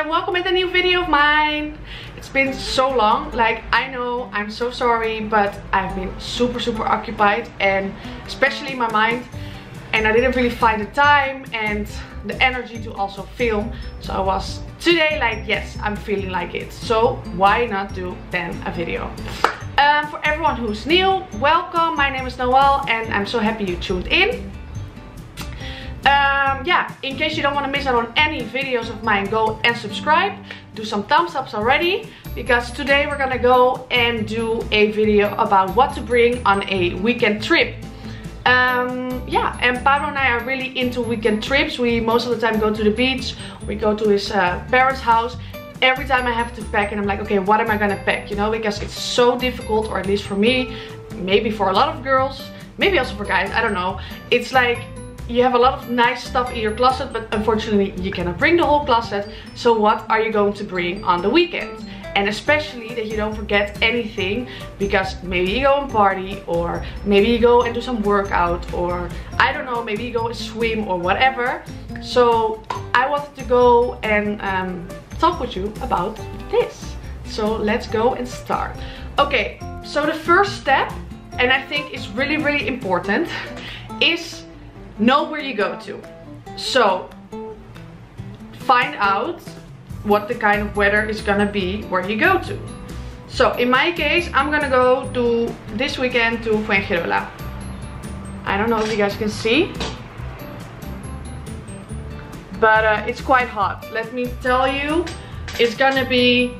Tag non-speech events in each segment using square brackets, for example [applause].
and welcome in a new video of mine. It's been so long, like I know, I'm so sorry, but I've been super super occupied and especially my mind and I didn't really find the time and the energy to also film. So I was today like, yes, I'm feeling like it. So why not do then a video? Um, for everyone who's new, welcome. My name is Noëlle and I'm so happy you tuned in. Um, yeah, in case you don't want to miss out on any videos of mine, go and subscribe. Do some thumbs ups already. Because today we're gonna go and do a video about what to bring on a weekend trip. Um, yeah, and Pablo and I are really into weekend trips. We most of the time go to the beach. We go to his uh, parents' house. Every time I have to pack and I'm like, okay, what am I gonna pack? You know, because it's so difficult, or at least for me, maybe for a lot of girls, maybe also for guys, I don't know. It's like you have a lot of nice stuff in your closet, but unfortunately you cannot bring the whole closet. So what are you going to bring on the weekend? And especially that you don't forget anything because maybe you go and party or maybe you go and do some workout or I don't know, maybe you go and swim or whatever. So I wanted to go and um, talk with you about this. So let's go and start. Okay, so the first step, and I think it's really, really important, is know where you go to. So find out what the kind of weather is gonna be where you go to. So in my case, I'm gonna go to this weekend to Fuengirola. I don't know if you guys can see, but uh, it's quite hot. Let me tell you, it's gonna be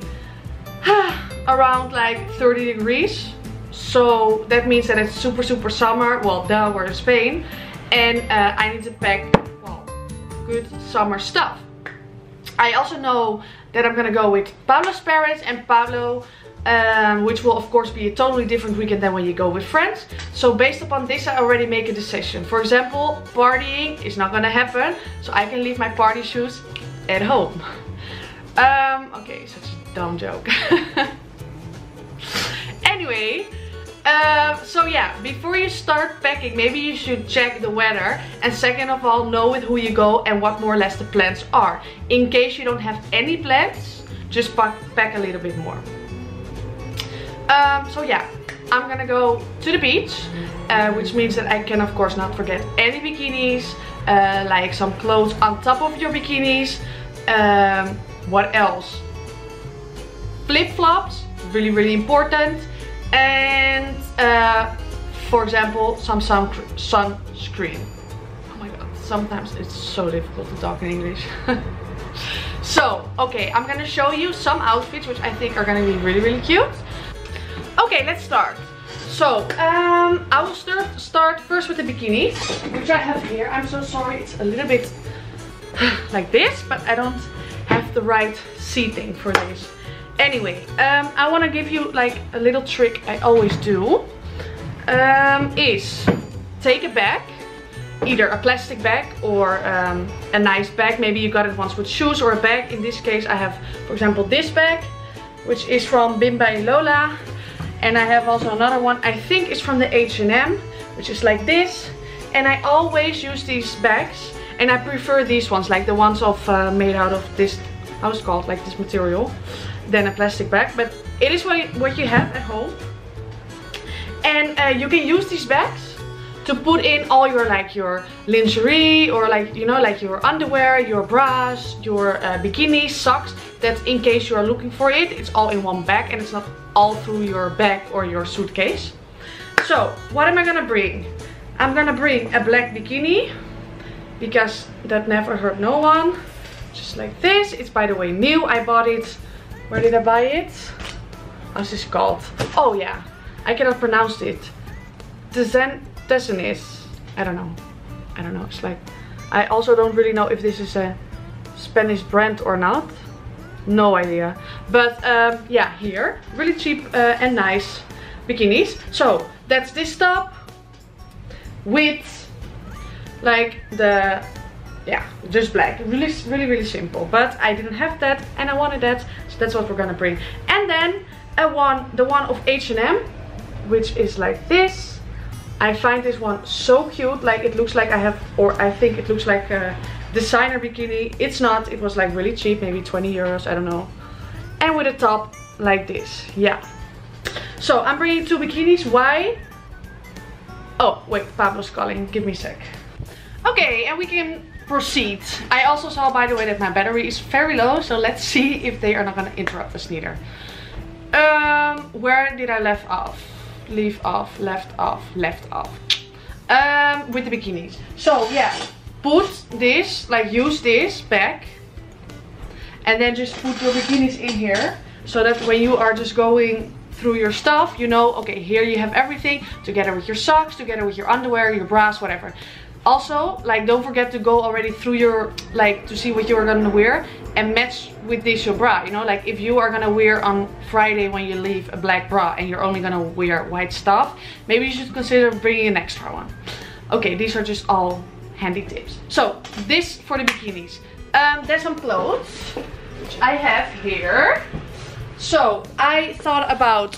[sighs] around like 30 degrees. So that means that it's super, super summer. Well, duh, we're in Spain and uh, I need to pack well good summer stuff. I also know that I'm gonna go with Pablo's parents and Pablo um, which will of course be a totally different weekend than when you go with friends. So based upon this I already make a decision. For example, partying is not gonna happen, so I can leave my party shoes at home. [laughs] Um, okay, such a dumb joke. [laughs] anyway, uh, so yeah, before you start packing, maybe you should check the weather. And second of all, know with who you go and what more or less the plans are. In case you don't have any plans, just pack, pack a little bit more. Um, so yeah, I'm gonna go to the beach. Uh, which means that I can of course not forget any bikinis. Uh, like some clothes on top of your bikinis. Um, what else? Flip-flops, really really important and uh, for example some sun sunscreen. Oh my god sometimes it's so difficult to talk in English. [laughs] So okay I'm gonna show you some outfits which I think are gonna be really really cute. Okay let's start. So um, I will start start first with the bikini which I have here. I'm so sorry it's a little bit [sighs] like this but I don't have the right seating for this Anyway, um, I want to give you like a little trick I always do. Um, is take a bag, either a plastic bag or um, a nice bag. Maybe you got it once with shoes or a bag. In this case I have, for example, this bag, which is from Bimba Lola. And I have also another one, I think it's from the H&M, which is like this. And I always use these bags. And I prefer these ones, like the ones of uh, made out of this, how's it called, like this material than a plastic bag. But it is what, what you have at home. And uh, you can use these bags to put in all your like your lingerie or like you know like your underwear your bras your uh, socks that in case you are looking for it. It's all in one bag and it's not all through your bag or your suitcase. So what am i gonna bring? I'm gonna bring a black bikini because that never hurt no one. Just like this. It's by the way new. I bought it where did I buy it? How's this called? Oh yeah, I cannot pronounce it. Tezen Tezenis. I don't know. I don't know. It's like I also don't really know if this is a Spanish brand or not. No idea. But um, yeah, here. Really cheap uh, and nice bikinis. So that's this top with like the yeah just black really really really simple but i didn't have that and i wanted that so that's what we're gonna bring and then a one the one of h&m which is like this i find this one so cute like it looks like i have or i think it looks like a designer bikini. It's not, it was like really cheap, maybe 20 euros, I don't know. And with a top like this, yeah. So I'm bringing two bikinis, why? Oh, wait, Pablo's calling, give me a sec. Okay, and we can proceed. I also saw, by the way, that my battery is very low, so let's see if they are not gonna interrupt us neither. Um, where did I left off? Leave off, left off, left off. Um, with the bikinis. So yeah, put this, like use this back. And then just put your bikinis in here. So that when you are just going through your stuff, you know, okay, here you have everything together with your socks, together with your underwear, your bras, whatever. Also, like don't forget to go already through your, like to see what you are gonna wear and match with this your bra. You know, like if you are gonna wear on Friday when you leave a black bra and you're only gonna wear white stuff, maybe you should consider bringing an extra one. Okay, these are just all handy tips. So, this for the bikinis. Um, there's some clothes, which I have here. So, I thought about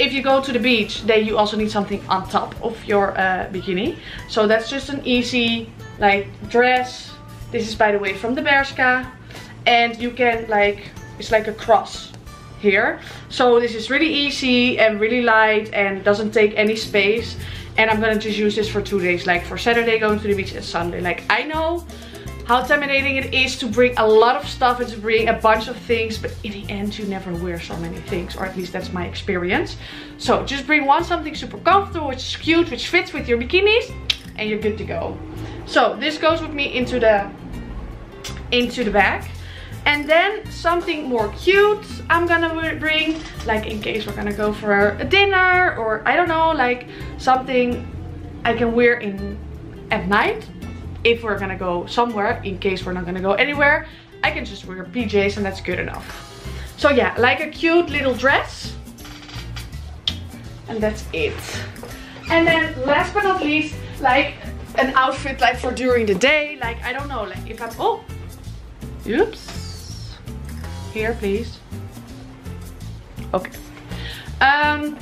if you go to the beach, then you also need something on top of your uh, bikini. So that's just an easy like dress. This is by the way from the Bershka. And you can like, it's like a cross here. So this is really easy and really light and doesn't take any space. And I'm gonna just use this for two days, like for Saturday going to the beach and Sunday. Like I know how intimidating it is to bring a lot of stuff and to bring a bunch of things but in the end you never wear so many things or at least that's my experience. So just bring one something super comfortable which is cute which fits with your bikinis and you're good to go. So this goes with me into the into the bag. And then something more cute I'm gonna bring like in case we're gonna go for a dinner or I don't know like something I can wear in at night if we're gonna go somewhere, in case we're not gonna go anywhere, I can just wear PJs and that's good enough. So yeah, like a cute little dress. And that's it. And then last but not least, like an outfit like for during the day. Like, I don't know, like if I'm, oh, oops. Here, please. Okay. Um,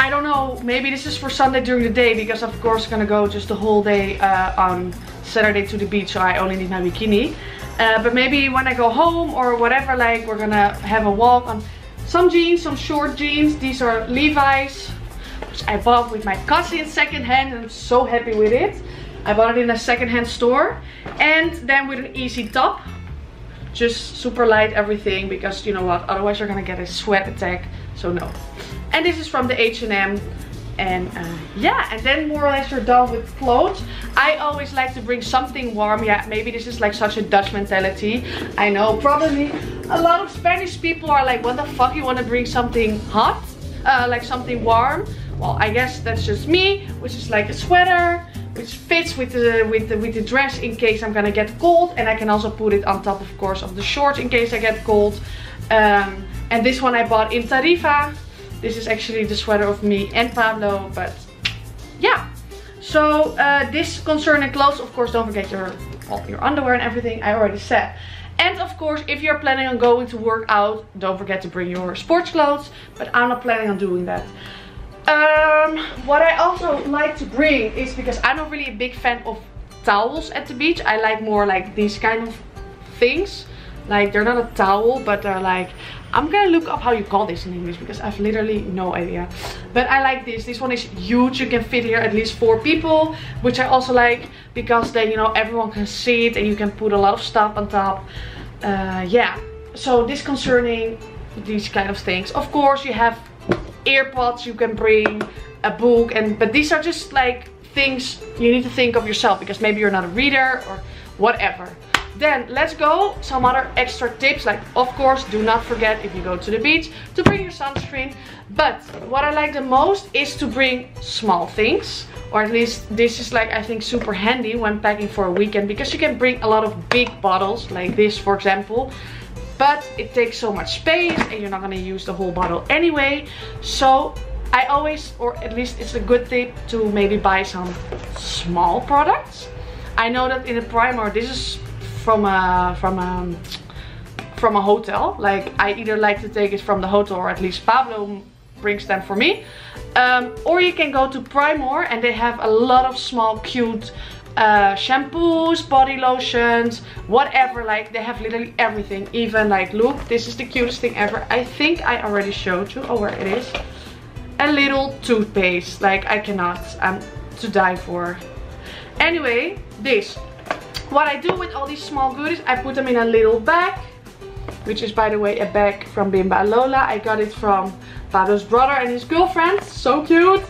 I don't know, maybe this is for Sunday during the day because of course I'm gonna go just the whole day uh, on Saturday to the beach so I only need my bikini. Uh, but maybe when I go home or whatever, like we're gonna have a walk on some jeans, some short jeans. These are Levi's, which I bought with my cousin secondhand and I'm so happy with it. I bought it in a secondhand store. And then with an easy top, just super light everything because you know what, otherwise you're gonna get a sweat attack, so no. And this is from the H&M. And uh, yeah, and then more or less you're done with clothes. I always like to bring something warm. Yeah, maybe this is like such a Dutch mentality. I know, probably a lot of Spanish people are like, what the fuck, you want to bring something hot? Uh, like something warm? Well, I guess that's just me, which is like a sweater which fits with the with the with the dress in case I'm gonna get cold and I can also put it on top of course of the shorts in case I get cold um, and this one I bought in Tarifa this is actually the sweater of me and Pablo, but yeah. So uh, this concerning clothes, of course, don't forget your, your underwear and everything, I already said. And of course, if you're planning on going to work out, don't forget to bring your sports clothes, but I'm not planning on doing that. Um, what I also like to bring is because I'm not really a big fan of towels at the beach. I like more like these kind of things. Like they're not a towel, but they're like I'm gonna look up how you call this in English because I've literally no idea. But I like this. This one is huge. You can fit here at least four people, which I also like because then, you know, everyone can see it and you can put a lot of stuff on top. Uh, yeah. So this concerning these kind of things. Of course, you have earpods you can bring, a book, and but these are just like things you need to think of yourself because maybe you're not a reader or whatever. Then let's go. Some other extra tips like of course do not forget if you go to the beach to bring your sunscreen. But what I like the most is to bring small things or at least this is like I think super handy when packing for a weekend because you can bring a lot of big bottles like this for example. But it takes so much space and you're not gonna use the whole bottle anyway. So I always or at least it's a good tip to maybe buy some small products. I know that in the Primark this is from a from a from a hotel. Like I either like to take it from the hotel or at least Pablo brings them for me. Um, or you can go to Primor and they have a lot of small cute uh, shampoos, body lotions, whatever. Like they have literally everything. Even like, look, this is the cutest thing ever. I think I already showed you. Oh, where it is. A little toothpaste. Like I cannot. I'm to die for. Anyway, this. What I do with all these small goodies, I put them in a little bag. Which is, by the way, a bag from Bimba Lola. I got it from Pablo's brother and his girlfriend. So cute.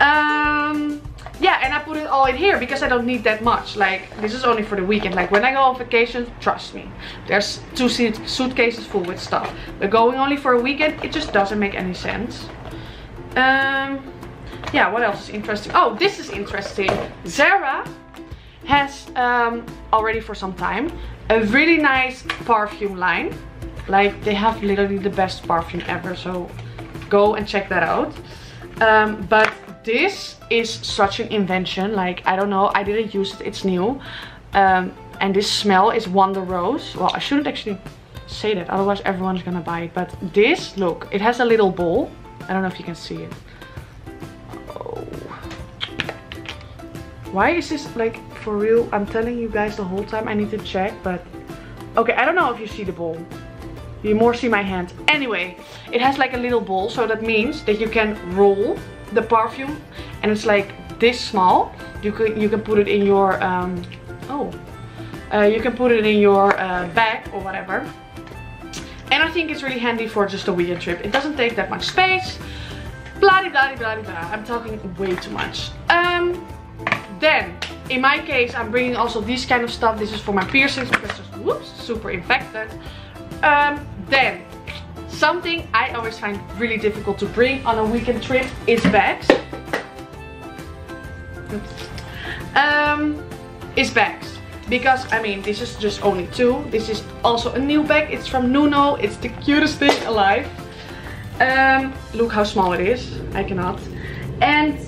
Um, yeah, and I put it all in here because I don't need that much. Like, this is only for the weekend. Like, when I go on vacation, trust me, there's two suitcases full with stuff. But going only for a weekend, it just doesn't make any sense. Um, yeah, what else is interesting? Oh, this is interesting. Zara has um, already for some time a really nice perfume line. Like, they have literally the best perfume ever. So, go and check that out. Um, but this is such an invention. Like, I don't know. I didn't use it. It's new. Um, and this smell is Wonder Rose. Well, I shouldn't actually say that. Otherwise, everyone's gonna buy it. But this, look. It has a little bowl. I don't know if you can see it. Why is this, like, for real? I'm telling you guys the whole time. I need to check, but... Okay, I don't know if you see the bowl. You more see my hand. Anyway, it has like a little bowl. So that means that you can roll the perfume and it's like this small you can you can put it in your um, oh uh, you can put it in your uh, bag or whatever and I think it's really handy for just a weekend trip it doesn't take that much space blah blah blah blah blah I'm talking way too much um, then in my case I'm bringing also this kind of stuff this is for my piercings because it's whoops, super infected um, then Something I always find really difficult to bring on a weekend trip is bags. Um, is bags. Because, I mean, this is just only two. This is also a new bag. It's from Nuno. It's the cutest thing alive. Um, look how small it is. I cannot. And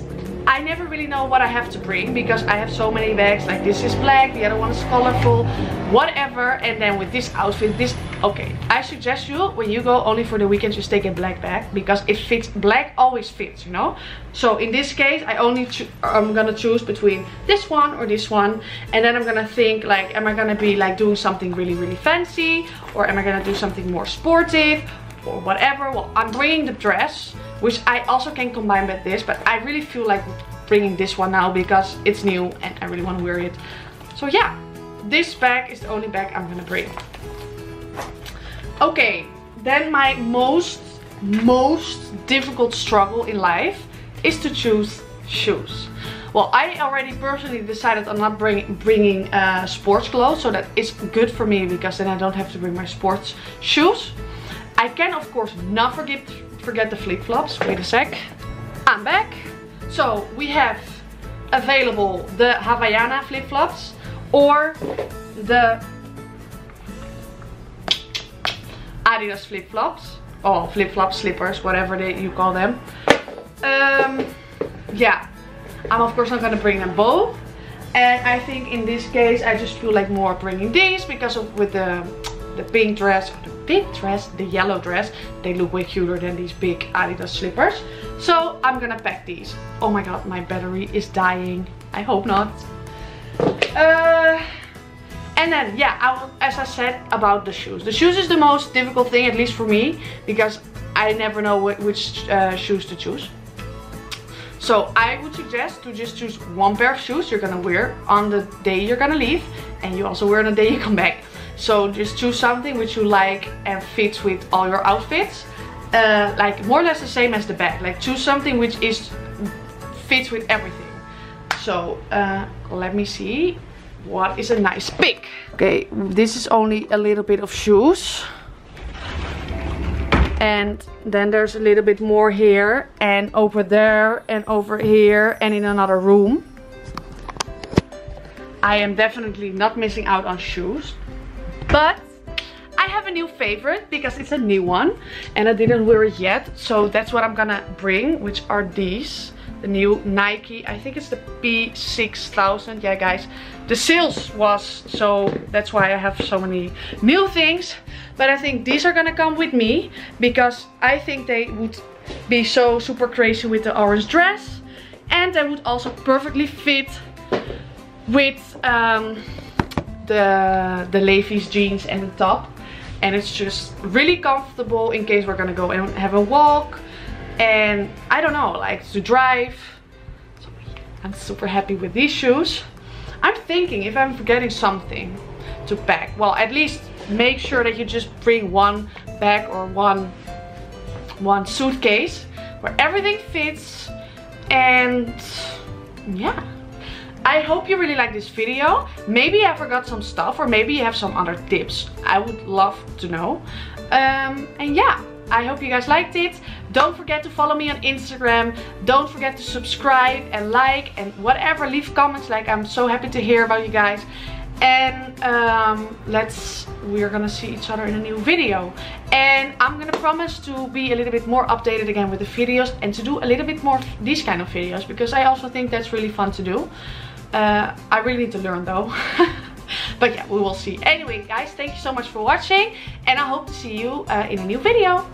I never really know what I have to bring because I have so many bags. Like this is black, the other one is colorful, whatever. And then with this outfit, this, okay. I suggest you, when you go only for the weekend, just take a black bag because it fits, black always fits, you know? So in this case, I only, I'm gonna choose between this one or this one. And then I'm gonna think like, am I gonna be like doing something really, really fancy? Or am I gonna do something more sportive? Or whatever. Well, I'm bringing the dress which I also can combine with this but I really feel like bringing this one now because it's new and I really want to wear it. So yeah this bag is the only bag I'm gonna bring. Okay then my most most difficult struggle in life is to choose shoes. Well, I already personally decided on not bring, bringing uh, sports clothes, so that is good for me because then I don't have to bring my sports shoes. I can of course not forget forget the flip-flops. Wait a sec. I'm back. So we have available the Havaiana flip-flops or the Adidas flip-flops or flip-flop slippers, whatever they, you call them. Um, yeah, I'm of course not gonna bring them both. And I think in this case, I just feel like more bringing these because of with the the pink dress big dress, the yellow dress. They look way cuter than these big Adidas slippers. So I'm gonna pack these. Oh my god, my battery is dying. I hope not. Uh, and then, yeah, I will, as I said about the shoes. The shoes is the most difficult thing, at least for me, because I never know which uh, shoes to choose. So I would suggest to just choose one pair of shoes you're gonna wear on the day you're gonna leave and you also wear on the day you come back. So just choose something which you like and fits with all your outfits. Uh, like more or less the same as the bag. Like choose something which is fits with everything. So uh, let me see what is a nice pick. Okay, this is only a little bit of shoes. And then there's a little bit more here and over there and over here and in another room. I am definitely not missing out on shoes. But I have a new favorite because it's a new one and I didn't wear it yet. So that's what I'm gonna bring, which are these. The new Nike, I think it's the P6000. Yeah, guys, the sales was, so that's why I have so many new things. But I think these are gonna come with me because I think they would be so super crazy with the orange dress. And they would also perfectly fit with um, the, the Levi's jeans and the top. And it's just really comfortable in case we're gonna go and have a walk. And I don't know, like to drive. I'm super happy with these shoes. I'm thinking if I'm forgetting something to pack, well at least make sure that you just bring one bag or one one suitcase where everything fits and yeah I hope you really like this video. Maybe I forgot some stuff or maybe you have some other tips. I would love to know. Um, and yeah, I hope you guys liked it. Don't forget to follow me on Instagram. Don't forget to subscribe and like and whatever. Leave comments like I'm so happy to hear about you guys. And um, let's, we're gonna see each other in a new video. And I'm gonna promise to be a little bit more updated again with the videos and to do a little bit more these kind of videos because I also think that's really fun to do. Uh, I really need to learn though. [laughs] but yeah, we will see. Anyway, guys, thank you so much for watching. And I hope to see you uh, in a new video.